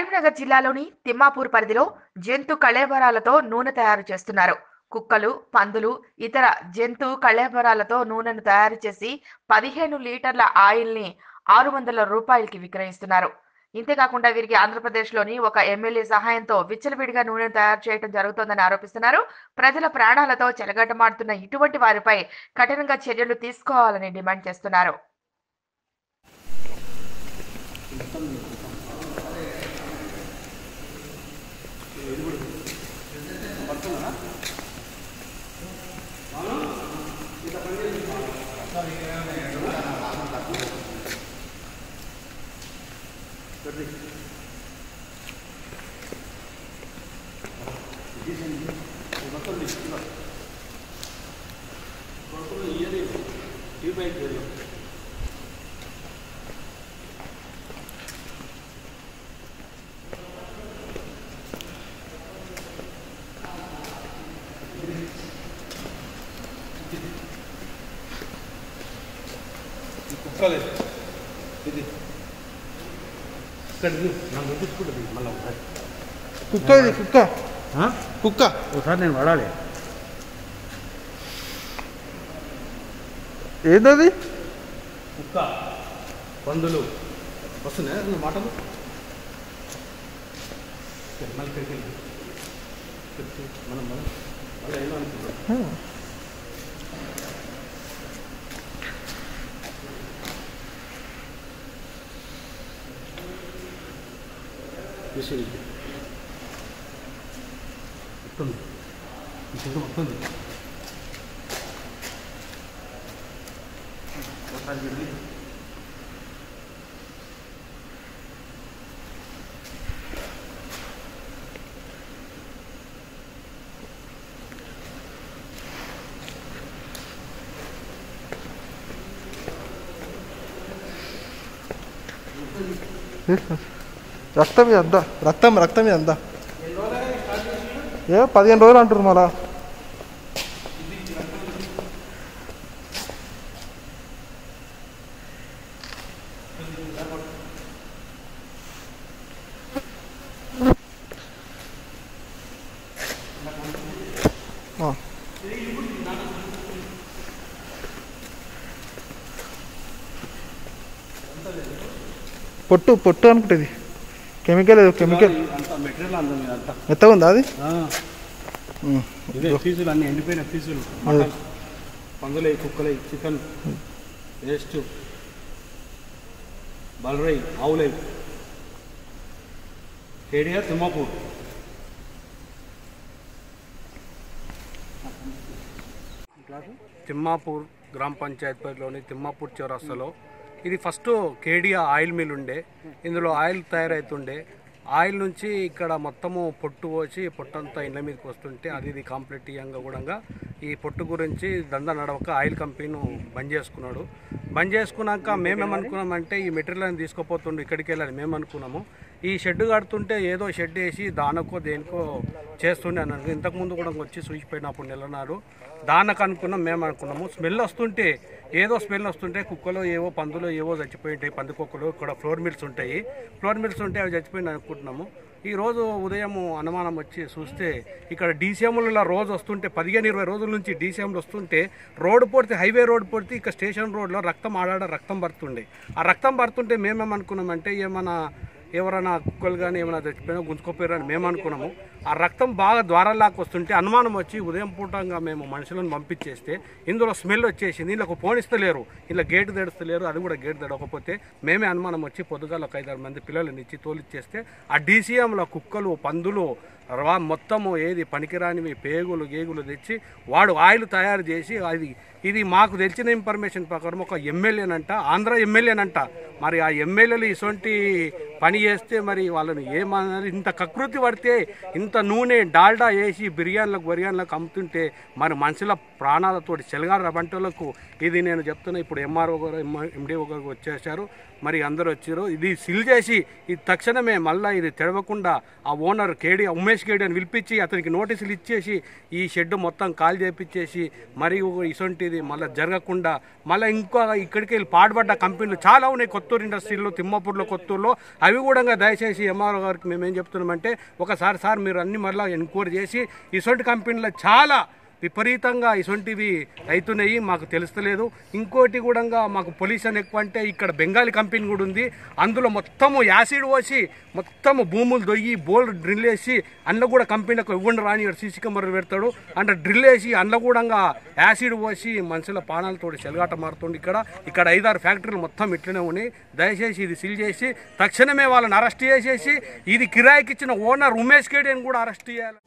కరీంనగర్ జిల్లాలోని తిమ్మాపూర్ పరిధిలో జంతు కళేబరాలతో నూనె తయారు చేస్తున్నారు. కుక్కలు పందులు ఇతర జంతు కళేబరాలతో నూనెను తయారు చేసి పదిహేను లీటర్ల ఆయిల్ని ఆరు వందల రూపాయలకి విక్రయిస్తున్నారు. ఇంతేకాకుండా వీరికి ఆంధ్రప్రదేశ్లోని ఒక ఎమ్మెల్యే సహాయంతో విచ్చలవిడిగా నూనెను తయారు చేయడం జరుగుతోందని ఆరోపిస్తున్నారు. ప్రజల ప్రాణాలతో చెలగటమాడుతున్న ఇటువంటి వారిపై కఠినంగా చర్యలు తీసుకోవాలని డిమాండ్ చేస్తున్నారు. 到底？医生，怎么这么厉害？我说你夜里随便。కుక్కలేదు ఇది. ఇక్కడ ఇది. నాకు చూపించుకుంటుంది మళ్ళీ ఒకసారి. కుక్క ఇది కుక్క? కుక్క. ఒకసారి నేను వాడాలి. ఏంటది కుక్క. పందులు. వస్తున్నాయి? అన్న మాటలు? సరే, మళ్ళీ ఇక్కడికి వెళ్ళు. ఇక్కడికి మనం మనం మళ్ళీ ఏమో అనుకుంటాం విషయం ఇది. వస్తుంది ఈ చెట్టు వస్తుంది ఒకసారి వెళ్ళి రక్తం మీద అంతా రక్తం రక్తం మీద అంతా. ఏ పదిహేను రోజులు అంటారు మళ్ళా. పొట్టు పొట్టు అనుకుంటుంది. Chemical chemical. అంత మెటీరియల్ అందం? అంతా మెత్తగా ఉందా అది ఫీజులు అన్ని ఎండిపోయిన ఫీజులు పందులై కుక్కలై చికెన్ వేస్ట్ బలరై ఆవులై. కేడియా తిమ్మాపూర్. తిమ్మాపూర్ గ్రామ పంచాయత్ పరిధిలోని తిమ్మాపూర్ చౌరస్తాలో ఇది ఫస్ట్ కేడియా ఆయిల్ మిల్ ఉండే. ఇందులో ఆయిల్ తయారవుతుండే ఆయిల్ నుంచి ఇక్కడ మొత్తము పొట్టు పోసి పొట్టంతా ఇళ్ళ మీదకి వస్తుంటే అది ఇది కాంప్లీట్ ఇయ్యంగా కూడా ఈ పొట్టు గురించి దందా నడవక ఆయిల్ కంపెనీను బంద్ చేసుకున్నాడు. బంద్ చేసుకున్నాక మేమేమనుకున్నామంటే ఈ మెటీరియల్ తీసుకుపోతుండే ఇక్కడికి వెళ్ళాలి మేము అనుకున్నాము ఈ షెడ్ కడుతుంటే ఏదో షెడ్ వేసి దానకో దేనికో చేస్తుండే అన్నాడు. ఇంతకుముందు కూడా వచ్చి చూసిపోయినప్పుడు నెలన్నారు దానకు అనుకున్నాం మేము అనుకున్నాము స్మెల్ వస్తుంటే ఏదో స్మెల్ వస్తుంటే కుక్కలు ఏవో పందులు ఏవో చచ్చిపోయి ఉంటాయి పందికొక్కలు ఇక్కడ ఫ్లోర్ మిల్స్ ఉంటాయి. ఫ్లోర్ మిల్స్ ఉంటే అవి చచ్చిపోయింది అనుకుంటున్నాము. ఈ రోజు ఉదయం అనుమానం వచ్చి చూస్తే ఇక్కడ డీసీఎంలలో రోజు వస్తుంటే పదిహేను ఇరవై రోజుల నుంచి డీసీఎంలు వస్తుంటే రోడ్డు పడితే హైవే రోడ్డు పడితే ఇక స్టేషన్ రోడ్లో రక్తం ఆడాడ రక్తం పడుతుండే. ఆ రక్తం పడుతుంటే మేమేమనుకున్నామంటే ఏమైనా ఎవరైనా కుక్కలు కానీ ఏమైనా చచ్చిపోయినా గుంజుకోపోయారని మేము అనుకున్నాము ఆ రక్తం బాగా ద్వారాల్లాకి వస్తుంటే అనుమానం వచ్చి ఉదయం పూటంగా మేము మనుషులను పంపించేస్తే ఇందులో స్మెల్ వచ్చేసింది. ఇందులో పోనిస్తలేరు ఇలా గేటు తెడుస్తలేరు అది కూడా గేటు తెడవకపోతే మేమే అనుమానం వచ్చి పొద్దుగాల ఒక ఐదారు మంది పిల్లలని ఇచ్చి తోలిచ్చేస్తే ఆ డీసీఎంలో కుక్కలు పందులు మొత్తము ఏది పనికిరానివి పేగులు గేగులు తెచ్చి వాడు ఆయిల్ తయారు చేసి అది ఇది మాకు తెలిసిన ఇన్ఫర్మేషన్ ప్రకారం ఒక ఎమ్మెల్యేనంట ఆంధ్ర ఎమ్మెల్యేనంట. మరి ఆ ఎమ్మెల్యేలు ఇటువంటి పని చేస్తే మరి వాళ్ళని ఏమన్నారు? ఇంత కకృతి పడితే ఇంత అంత నూనె డాల్డా వేసి బిర్యానీలకు బిర్యానీలకు అమ్ముతుంటే మరి మనుషుల ప్రాణాలతోటి చెలగాడ వంటలకు ఇది నేను చెప్తున్నా. ఇప్పుడు ఎంఆర్ఓ గారు ఎండిఓ గారు వచ్చేసారు మరి అందరూ వచ్చారు. ఇది సిల్ చేసి ఇది తక్షణమే మళ్ళీ ఇది తెడవకుండా ఆ ఓనర్ కేడి ఉమేష్ కేడి అని పిలిపించి అతనికి నోటీసులు ఇచ్చేసి ఈ షెడ్ మొత్తం కాల్ చేపించేసి మరి ఇసొంటిది మళ్ళీ జరగకుండా మళ్ళీ ఇంకా ఇక్కడికి వెళ్ళి పాడుపడ్డ కంపెనీలు చాలా ఉన్నాయి. కొత్తూరు ఇండస్ట్రీలో తిమ్మపూర్లో కొత్తూరులో. అవి కూడా దయచేసి ఎంఆర్ఓ గారికి మేము ఏం చెప్తున్నామంటే ఒకసారి సార్ మీరు అన్ని మళ్ళీ ఎన్క్వైరీ చేసి ఇసొంటి కంపెనీలో చాలా విపరీతంగా ఇటువంటివి అవుతున్నాయి మాకు తెలుస్తలేదు. ఇంకోటి కూడా మాకు పొల్యూషన్ ఎక్కువ అంటే ఇక్కడ బెంగాలీ కంపెనీ కూడా ఉంది. అందులో మొత్తము యాసిడ్ పోసి మొత్తము భూములు దొయ్యి బోల్ డ్రిల్ వేసి అందులో కూడా కంపెనీలకు ఇవ్వండి రాని సీసీ కెమెరా పెడతాడు. అంటే డ్రిల్ వేసి అందులో కూడా యాసిడ్ పోసి మనుషుల పానాలతో చెలగాట మారుతుంది ఇక్కడ. ఇక్కడ ఐదారు ఫ్యాక్టరీలు మొత్తం ఇట్లనే ఉన్నాయి. దయచేసి ఇది సీల్ చేసి తక్షణమే వాళ్ళని అరెస్ట్ చేసేసి ఇది కిరాయికి ఇచ్చిన ఓనర్ ఉమేష్ కేడీని కూడా అరెస్ట్ చేయాలి.